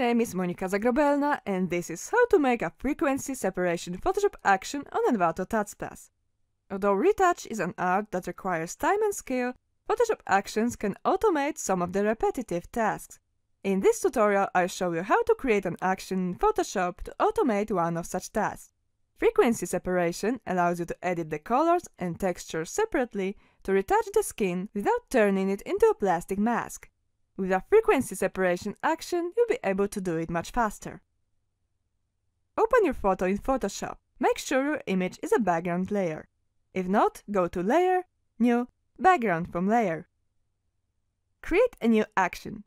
name is Monika Zagrobelna and this is how to make a frequency separation Photoshop action on Envato Tuts+. Although retouch is an art that requires time and skill, Photoshop actions can automate some of the repetitive tasks. In this tutorial I'll show you how to create an action in Photoshop to automate one of such tasks. Frequency separation allows you to edit the colors and textures separately to retouch the skin without turning it into a plastic mask. With a frequency separation action, you'll be able to do it much faster. Open your photo in Photoshop. Make sure your image is a background layer. If not, go to Layer, New, Background from Layer. Create a new action.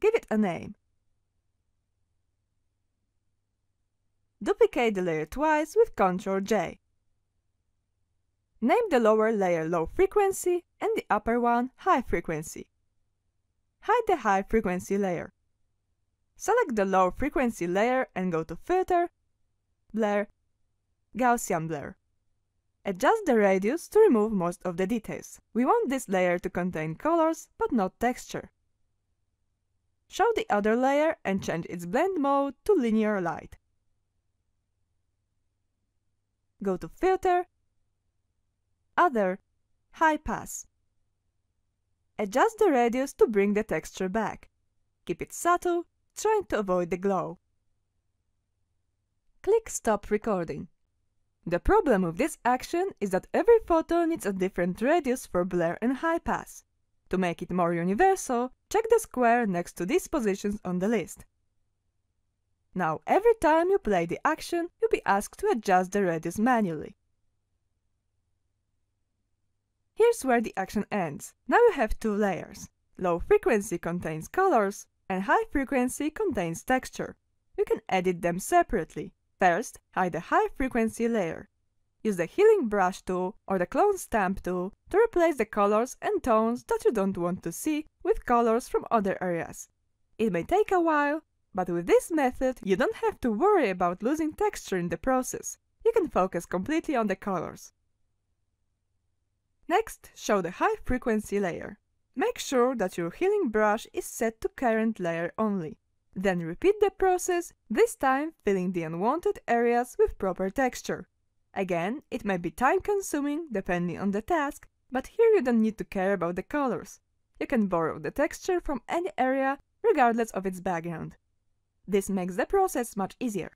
Give it a name. Duplicate the layer twice with Ctrl J. Name the lower layer low frequency and the upper one high frequency. Hide the high frequency layer. Select the low frequency layer and go to Filter, Blur, Gaussian Blur. Adjust the radius to remove most of the details. We want this layer to contain colors, but not texture. Show the other layer and change its blend mode to linear light. Go to Filter, Other, High Pass. Adjust the radius to bring the texture back. Keep it subtle, trying to avoid the glow. Click Stop Recording. The problem with this action is that every photo needs a different radius for blur and high pass. To make it more universal, check the square next to these positions on the list. Now, every time you play the action, you'll be asked to adjust the radius manually. Here's where the action ends. Now you have two layers. Low frequency contains colors, and high frequency contains texture. You can edit them separately. First, hide the high frequency layer. Use the healing brush tool or the clone stamp tool to replace the colors and tones that you don't want to see with colors from other areas. It may take a while, but with this method, you don't have to worry about losing texture in the process. You can focus completely on the colors. Next, show the high frequency layer. Make sure that your healing brush is set to current layer only. Then repeat the process, this time filling the unwanted areas with proper texture. Again, it may be time consuming depending on the task, but here you don't need to care about the colors. You can borrow the texture from any area regardless of its background. This makes the process much easier.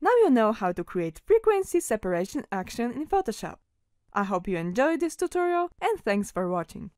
Now you know how to create frequency separation action in Photoshop. I hope you enjoyed this tutorial and thanks for watching.